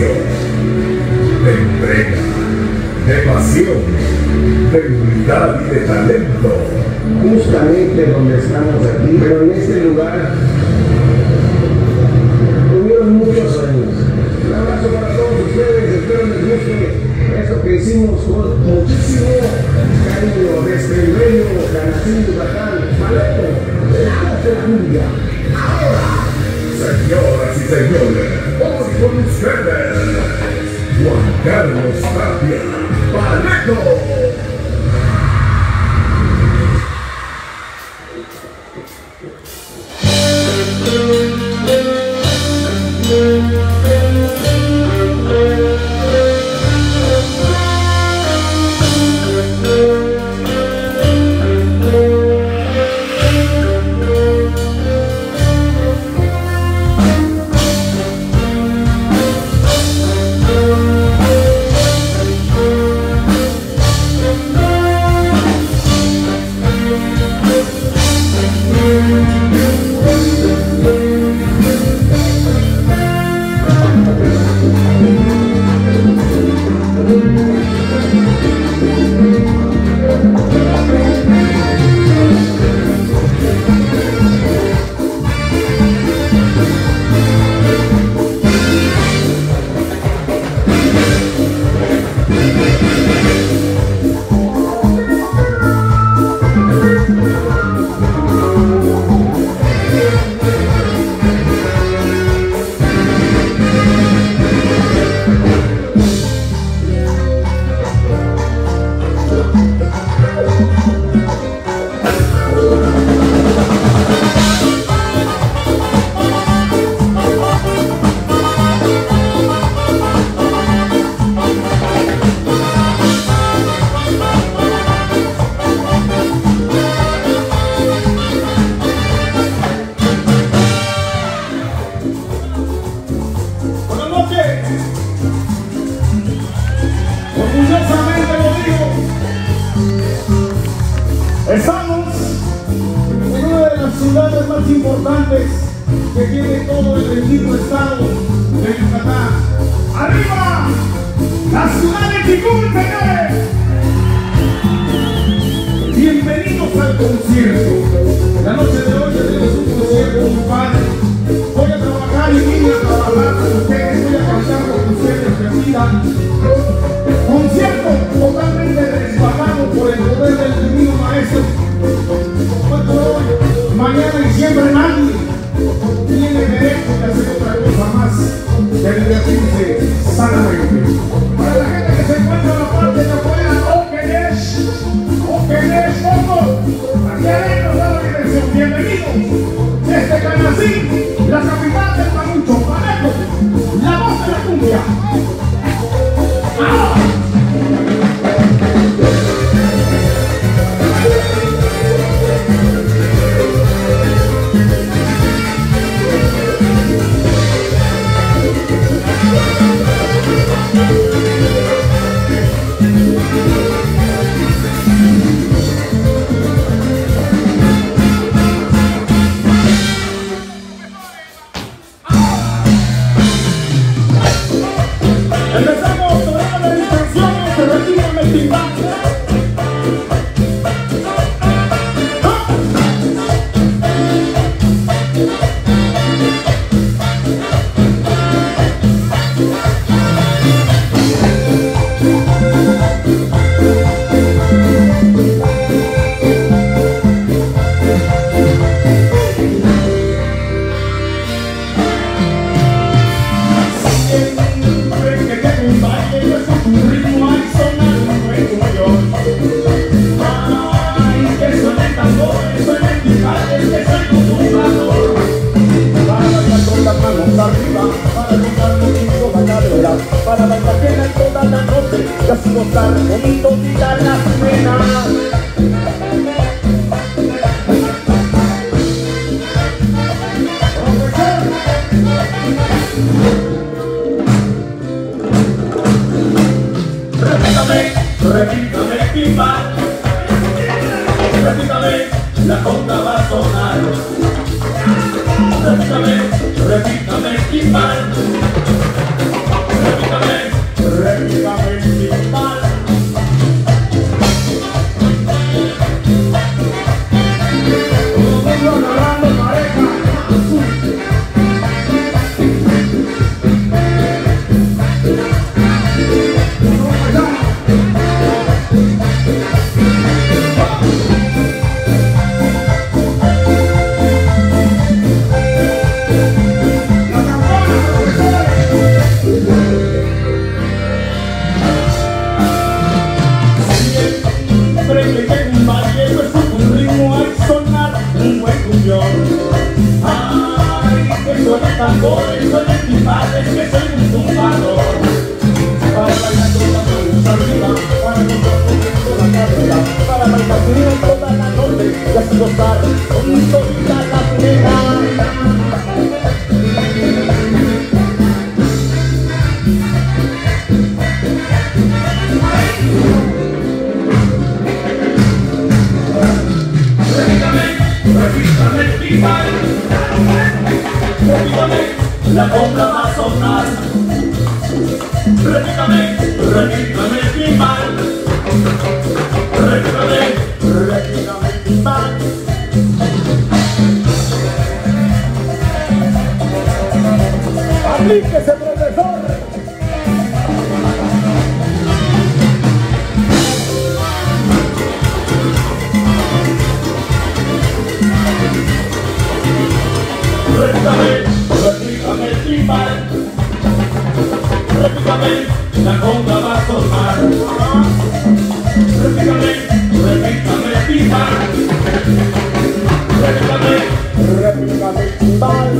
de entrega, de pasión, de humildad y de talento. Justamente donde estamos aquí, pero en este lugar, tuvieron muchos años. Un abrazo para todos ustedes, espero les guste eso que hicimos con muchísimo cariño desde el bello Canacín Yucatán, Paleto, la cumbia. Ahora, señoras y señores con ustedes, Juan Carlos Tapia Pareto. Repítame, la bomba va a sonar. Repítame, repítame mi mal. Repítame, repítame mi mal. Aplíquese, repítame, la conga va a sonar. Repítame, repítame, timbal. Repítame, repítame, timbal.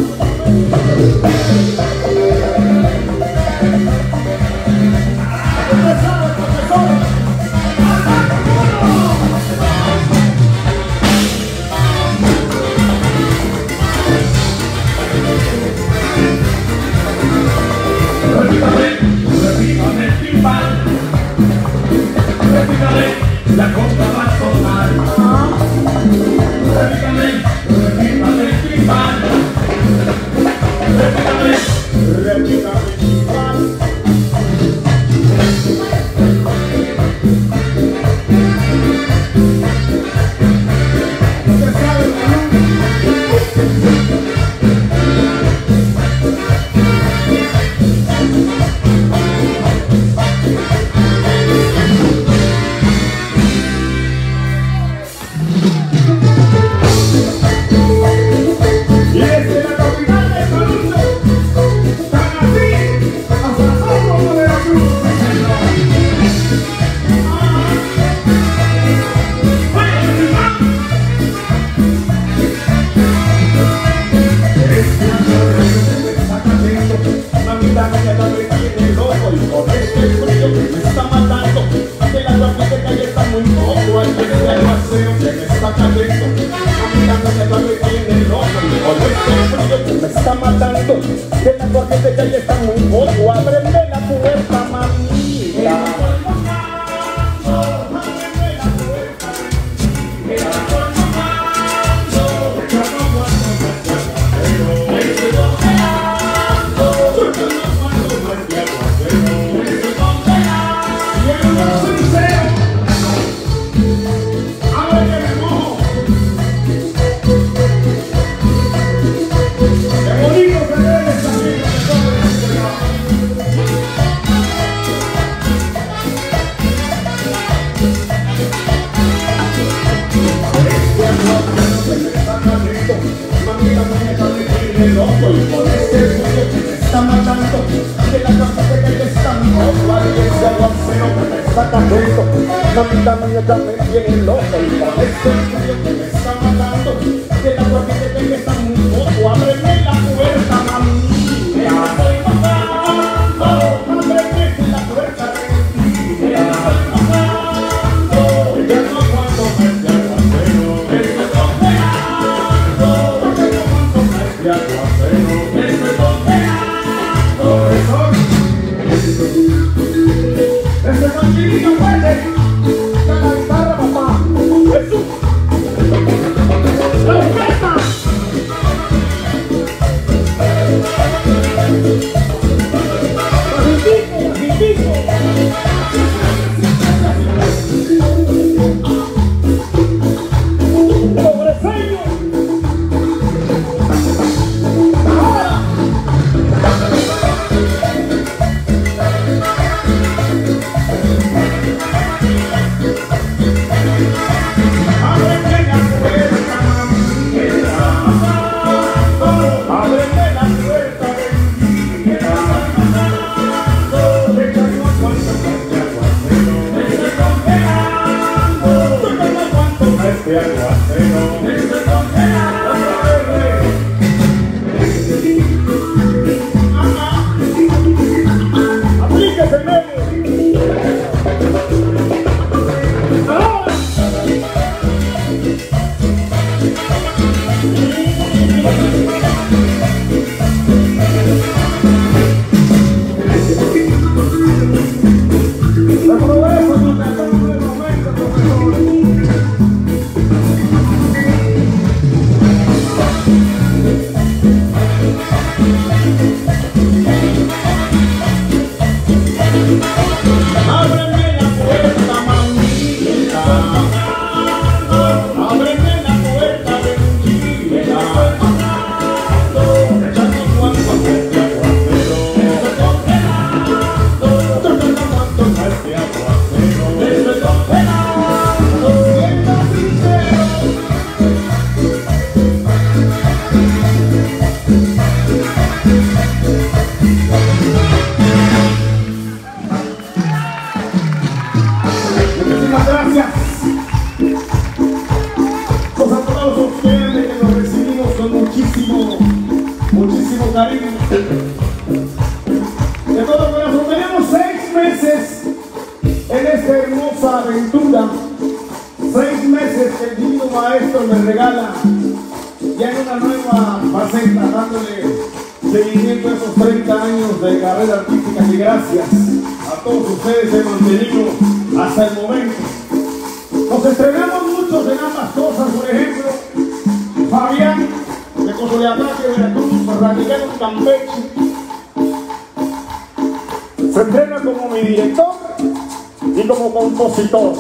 听到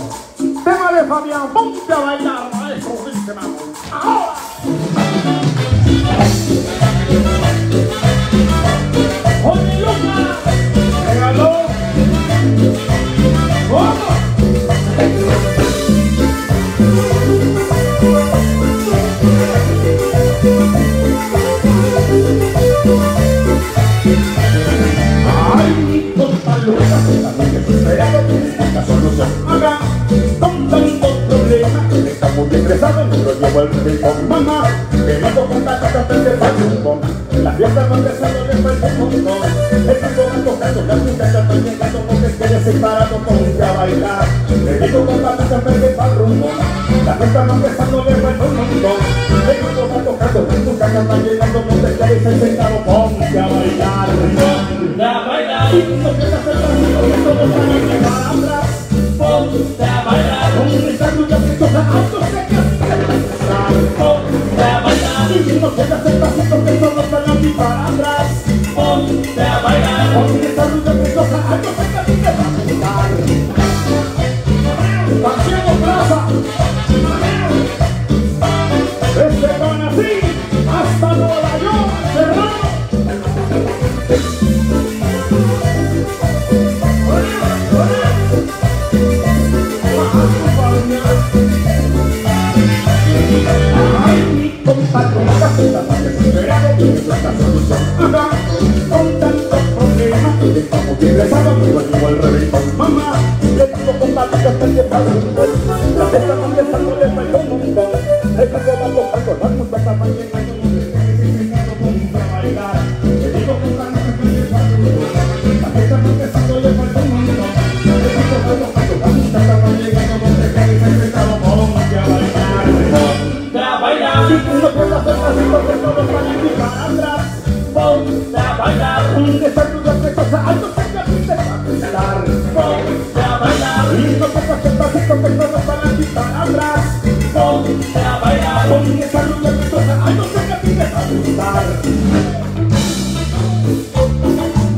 La fiesta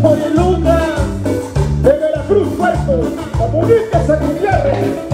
Oye Lucas, de Veracruz Puerto, la bonita San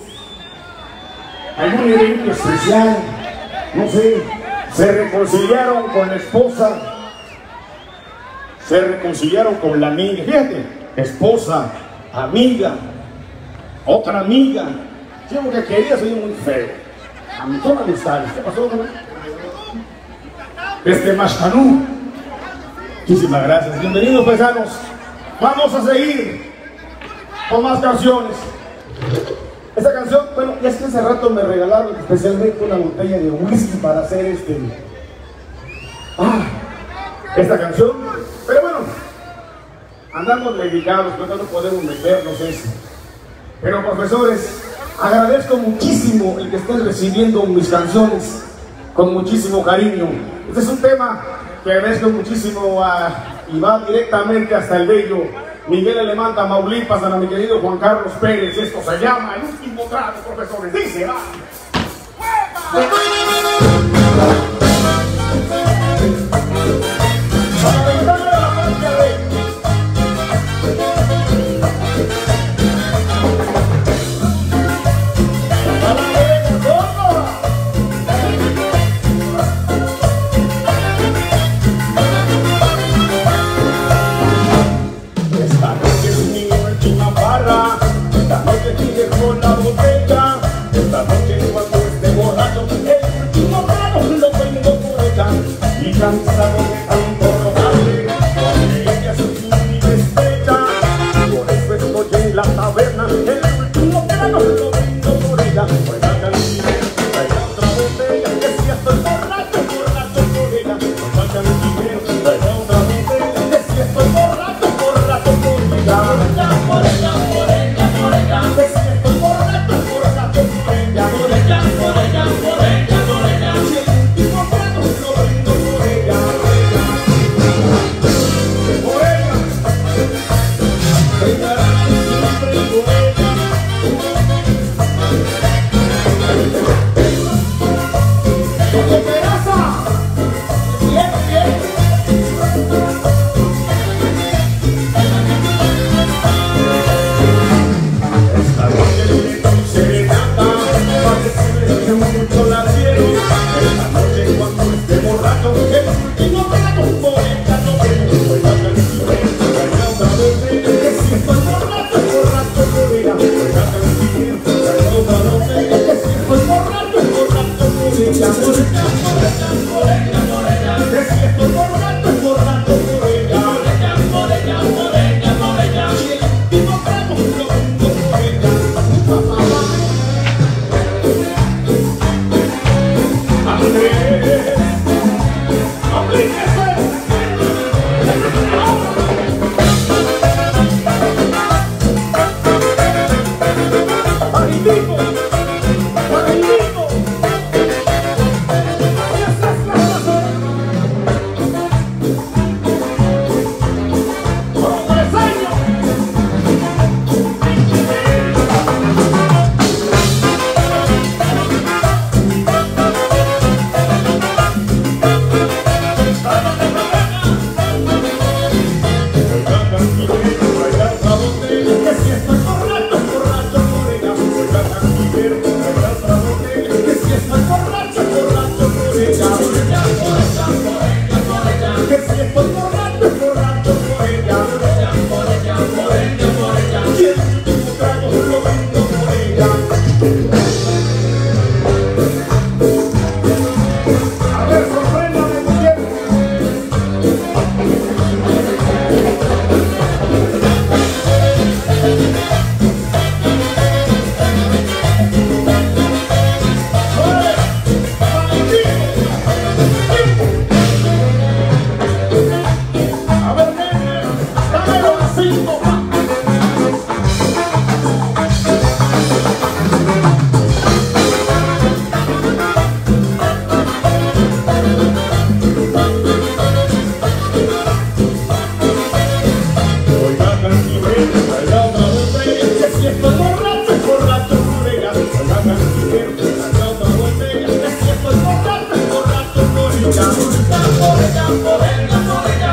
¿Algún evento especial? No sé. Se reconciliaron con la esposa. Se reconciliaron con la amiga. Fíjate, esposa, amiga, otra amiga. Sí, que quería soy muy feo. A mí son amistades. ¿Qué pasó, no? Este Mashkanú. Muchísimas gracias. Bienvenidos, paisanos. Vamos a seguir con más canciones. Esta canción, bueno, ya es que hace rato me regalaron especialmente una botella de whisky para hacer este. Ah, esta canción. Pero bueno, andamos dedicados, pero no podemos meternos eso. Pero profesores, agradezco muchísimo el que estén recibiendo mis canciones con muchísimo cariño. Este es un tema que agradezco muchísimo y va directamente hasta el bello Miguel Alemán, Tamaulipas, a mi querido Juan Carlos Pérez. Esto se llama El último trato, profesores. Dice.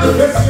Obrigado.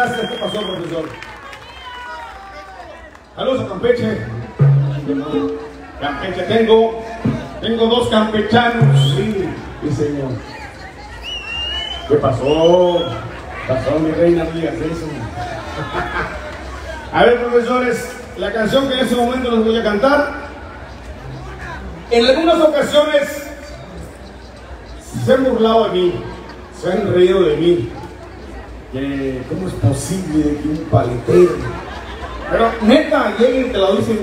gracias. ¿Qué pasó, profesor? Saludos a Campeche. Campeche tengo. Tengo dos campechanos. Sí, sí señor. ¿Qué pasó? Pasó mi reina, no digas eso. A ver, profesores, la canción que en este momento les voy a cantar. En algunas ocasiones se han burlado de mí, se han reído de mí, que cómo es posible que un paletero. Pero neta, lleguen y te lo dicen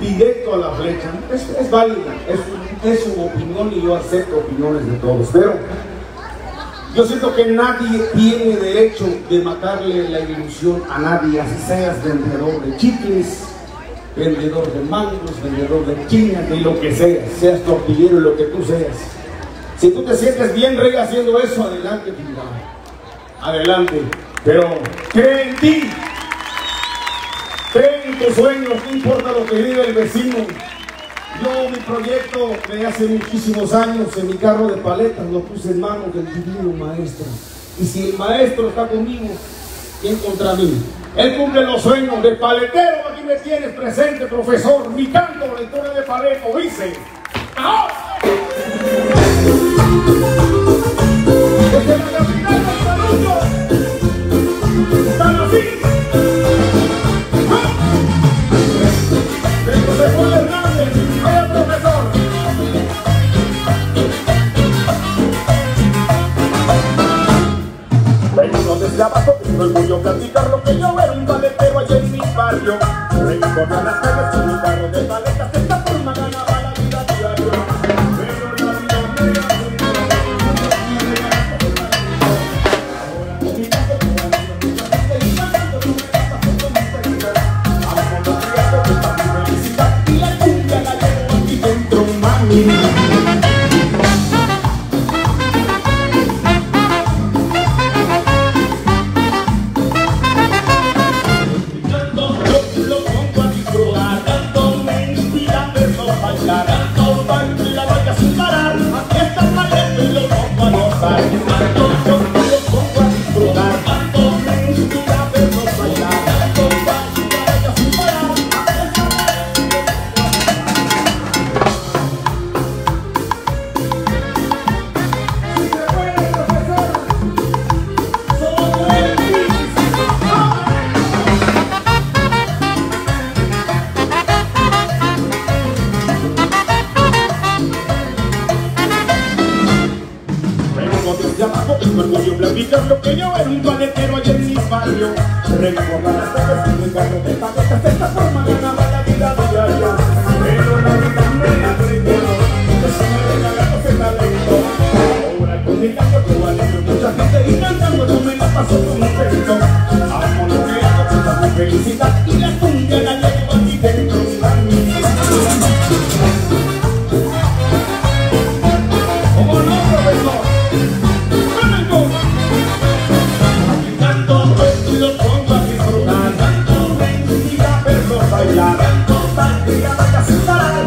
directo a la flecha. Es, válida, es, es su opinión y yo acepto opiniones de todos. Pero yo siento que nadie tiene derecho de matarle la ilusión a nadie, así seas vendedor de chicles, vendedor de mangos, vendedor de chinas, de lo que seas, seas tortillero, lo que tú seas. Si tú te sientes bien rey haciendo eso, adelante, pinta. Adelante. Pero cree en ti. Cree en tus sueños, no importa lo que diga el vecino. Yo mi proyecto de hace muchísimos años en mi carro de paletas lo puse en manos del divino maestro. Y si el maestro está conmigo, ¿quién contra mí? Él cumple los sueños del paletero. Aquí me tienes presente, profesor. Mi canto, historia de paleto, dice. ¡Ahora! Del saludo, San así. De José Juan Hernández, vaya profesor. Vengo desde abajo, tengo orgullo platicar lo que yo era un paletero allá en mi barrio. Las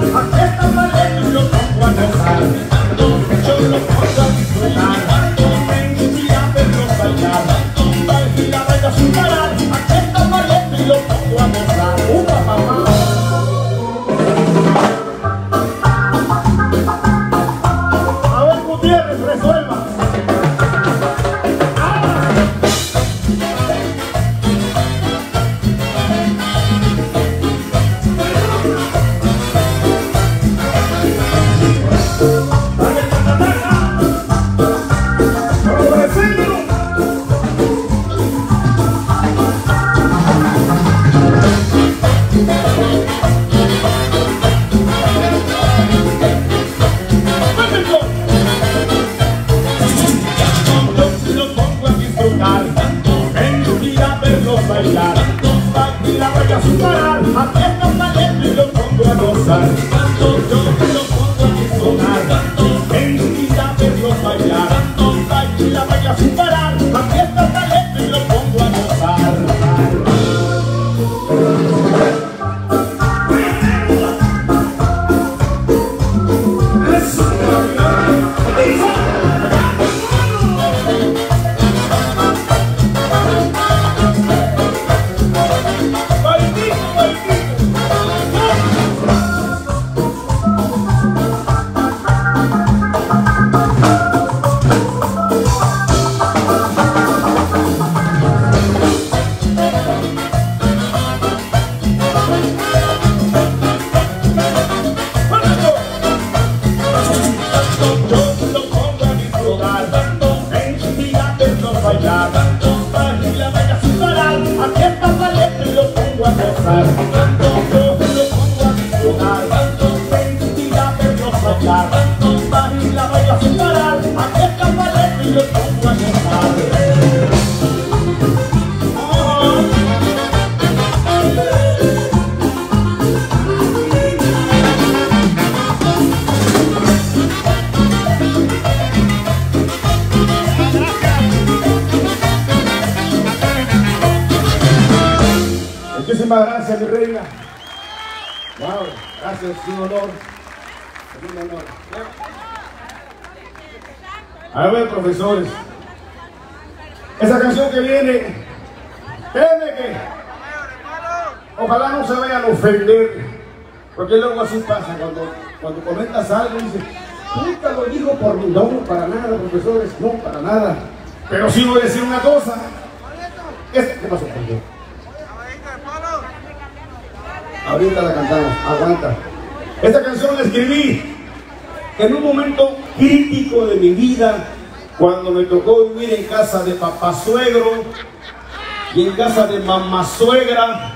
Amen. Profesores. Esa canción que viene, que ojalá no se vayan a ofender, porque luego así pasa, cuando, cuando comentas algo y dices, nunca lo digo por mí, no, para nada, profesores, no, para nada. Pero sí voy a decir una cosa. ¿Qué pasó? Ahorita la cantamos, aguanta. Esta canción la escribí en un momento crítico de mi vida, cuando me tocó vivir en casa de papá suegro y en casa de mamá suegra.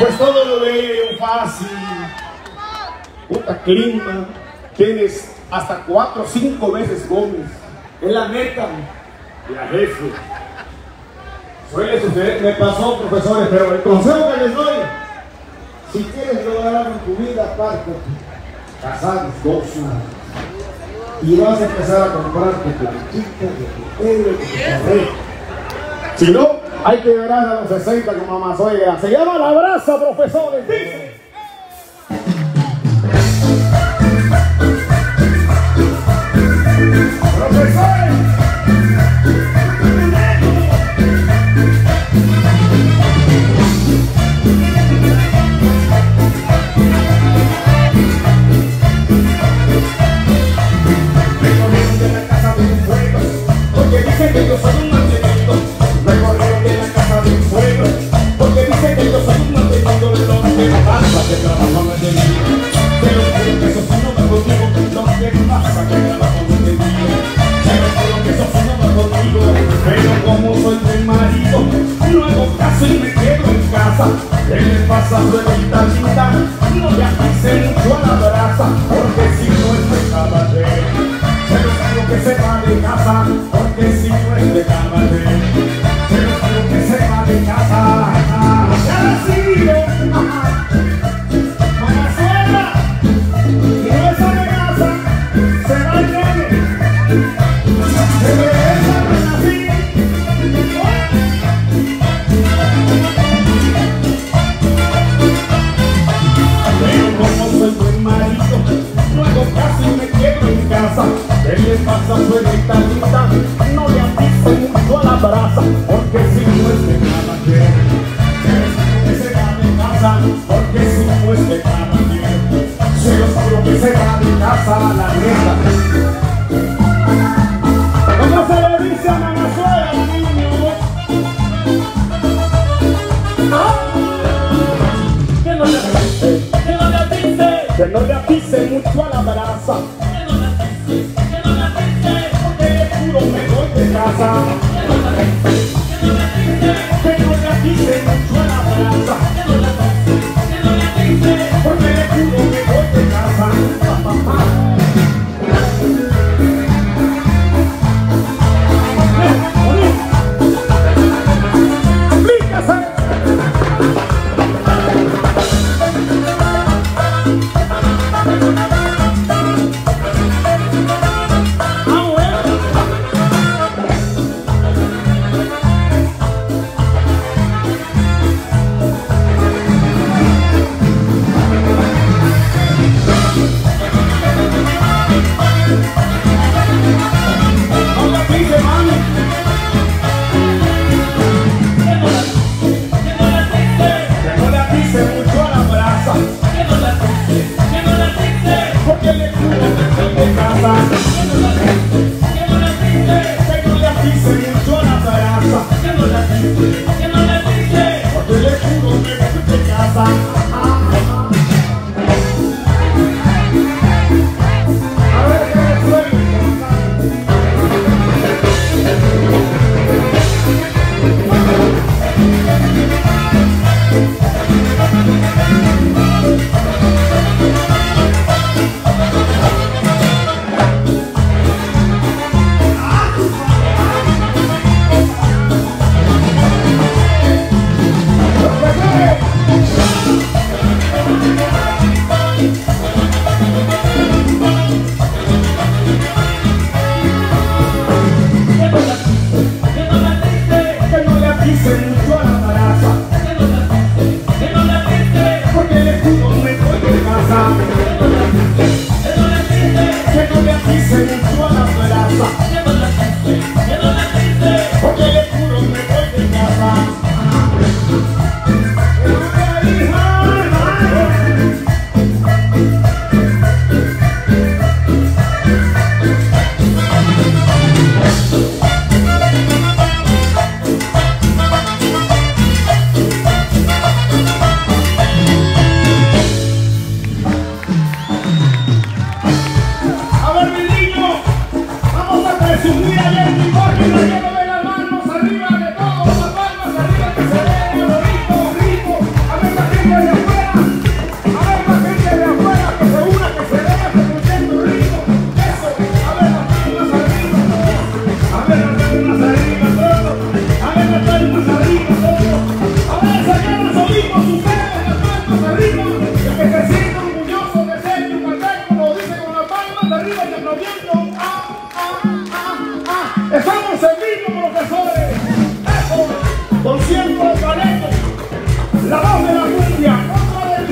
Pues todo lo veía yo fácil. Puta clima, tienes hasta cuatro o cinco veces Gómez. Es la neta, la jefe. Suele suceder, me pasó, profesores, pero el consejo que les doy, si quieres lograr en tu vida, aparte, casar, goza. Y vas a empezar a comprarte tu chiquita, tu pelo, tu. Si no, hay que llegar a los 60 como mamá. Se llama la brasa, profesores. Dice. Profesores. Y me quedo en casa. ¿Qué le pasa a su hermanita No le avise mucho a la brasa, porque si no es de caballero. Pero creo que se va de casa, porque si no es de caballero. Pero creo que se va de casa. Ya. Mamá casa. ¿Qué le pasa a su hermanita? No le avise mucho a la brasa, porque si no es de caballero. Que se va de casa, porque si no es de caballero. Se lo juro que se va de casa la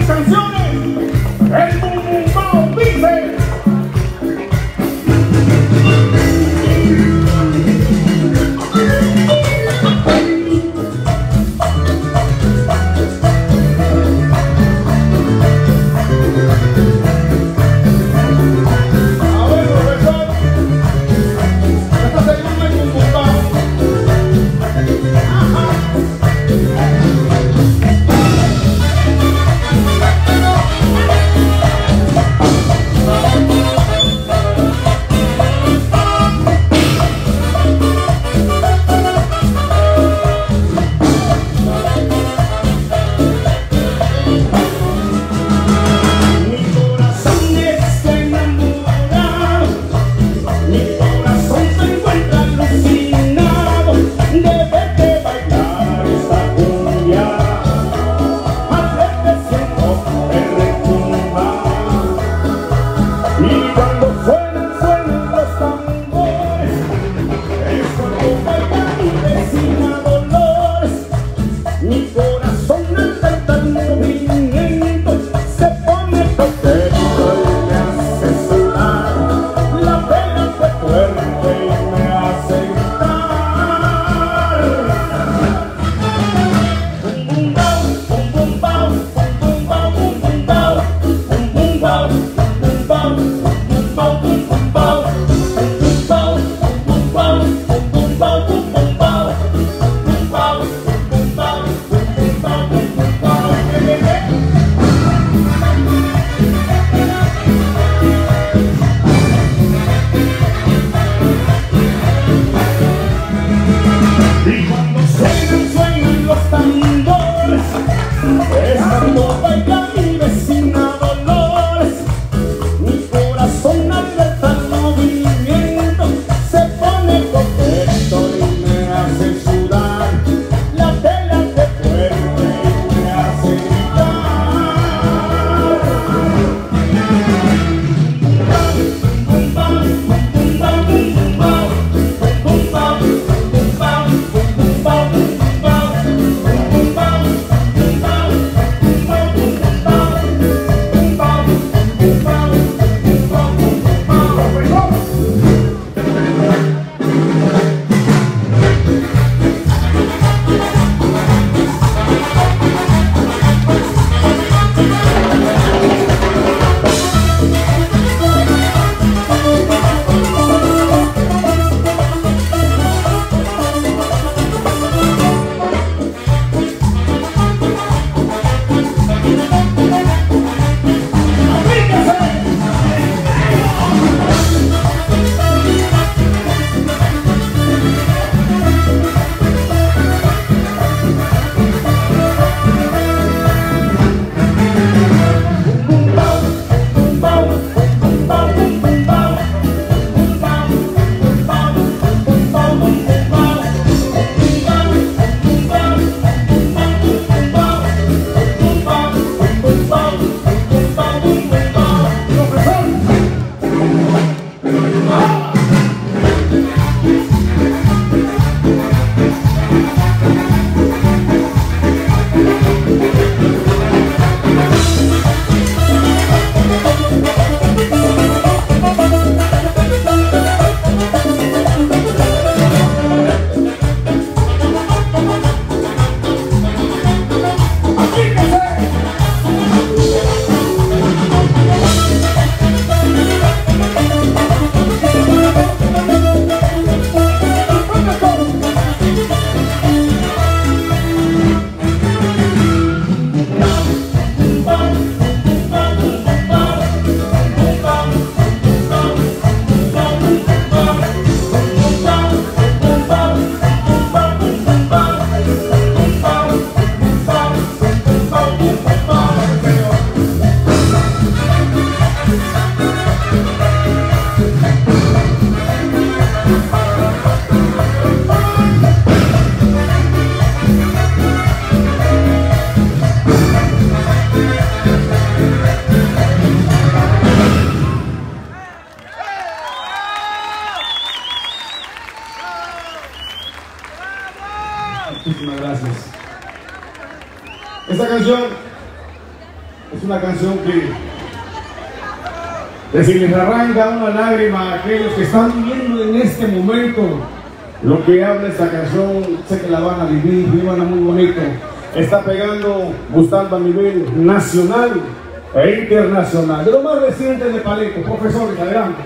canciones. Una lágrima a aquellos que están viviendo en este momento lo que habla esta canción, sé que la van a vivir, vivan muy bonito. Está pegando, gustando a nivel nacional e internacional. De lo más reciente de Paleto, profesores, adelante.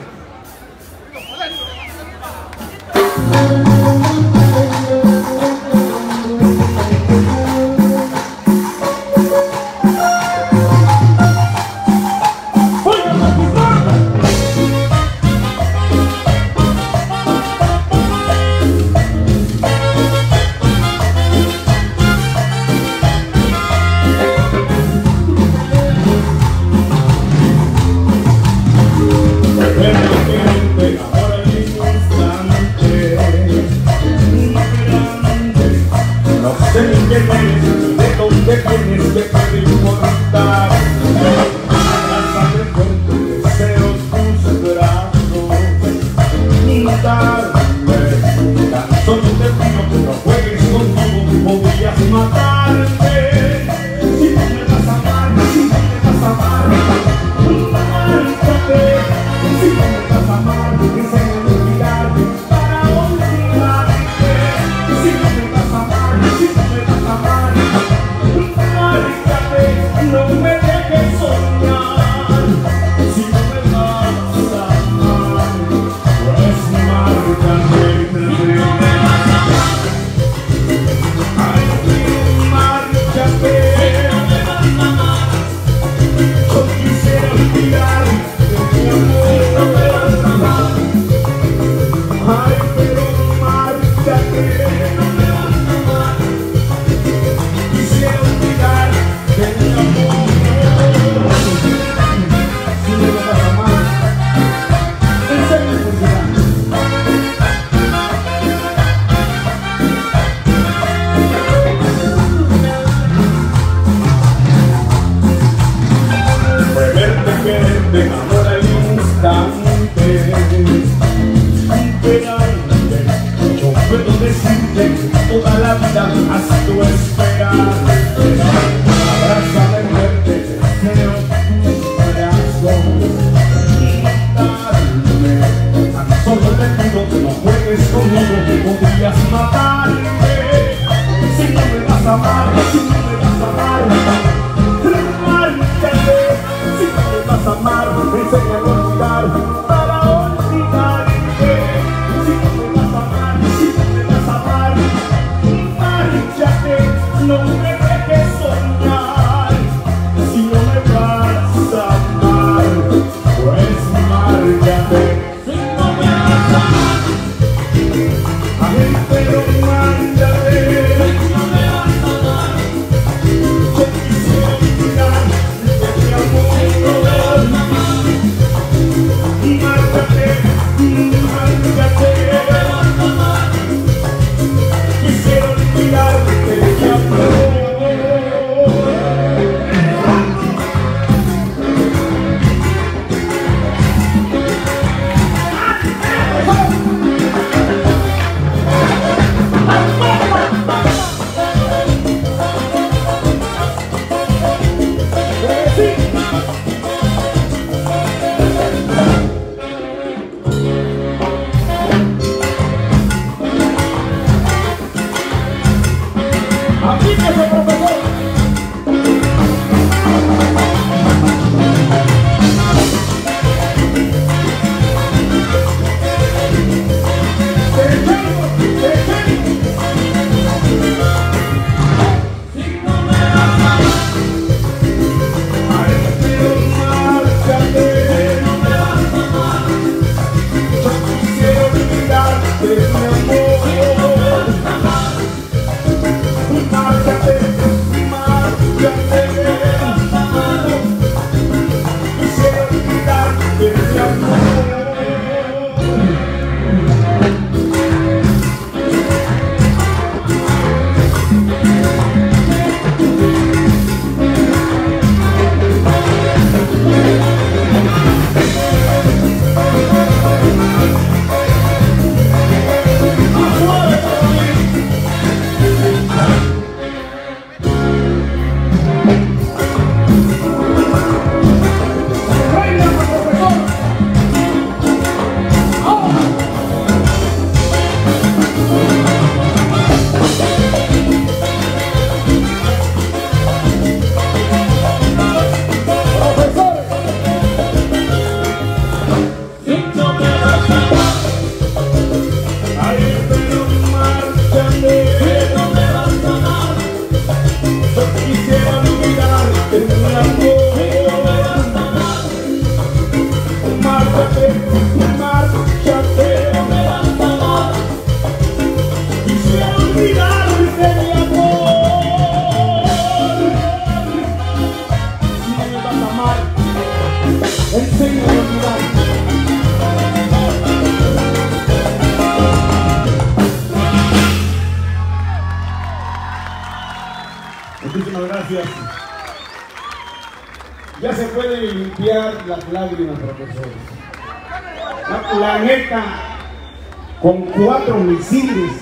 con cuatro misiles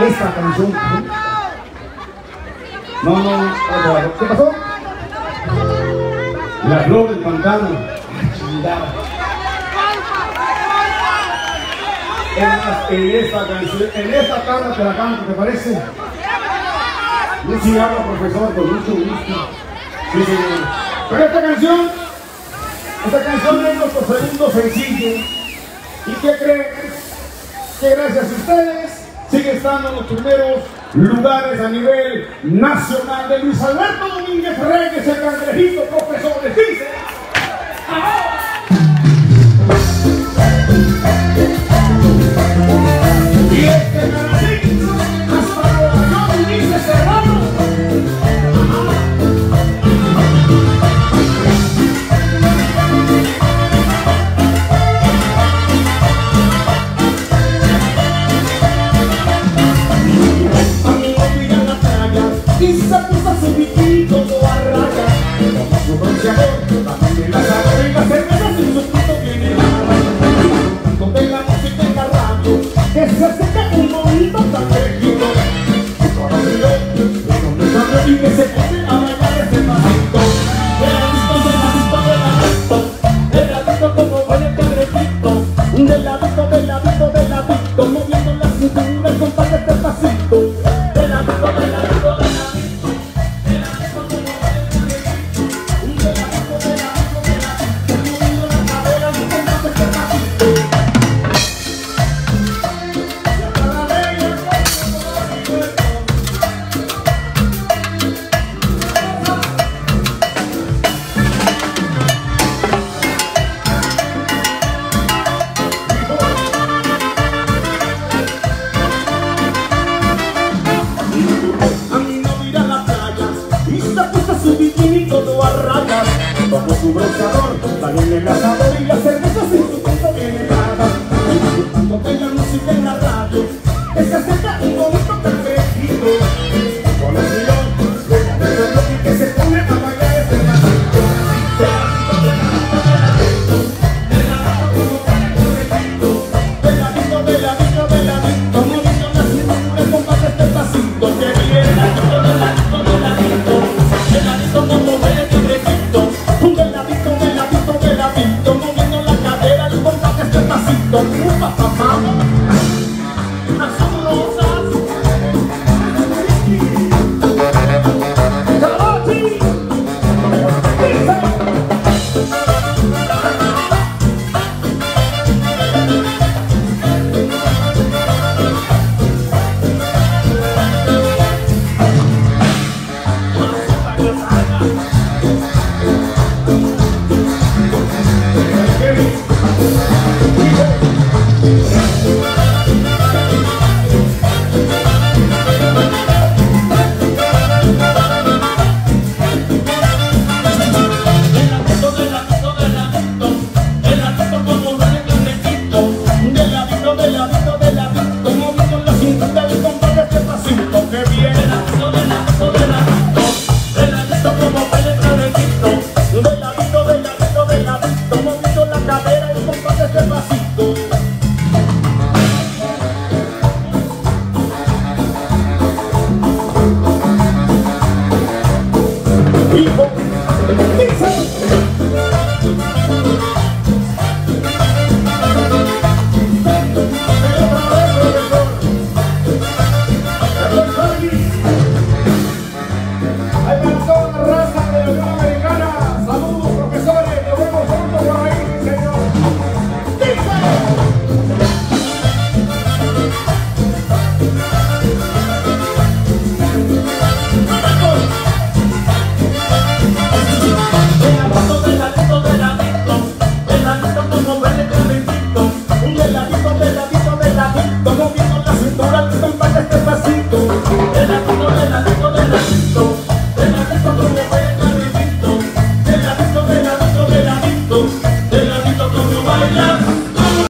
esta canción. No, no, no, ¿qué pasó? La flor del pantano. En, esta canción, en esta tarde te la canto, ¿te parece? Yo sí hablo, profesor, con mucho gusto. Sí, señor. Pero esta canción, esta canción es nuestro segundo sencillo. ¿Y qué creen? Que gracias a ustedes sigue estando en los primeros lugares a nivel nacional de Luis Alberto Domínguez Reyes, el cangrejito profesor de dice. Y este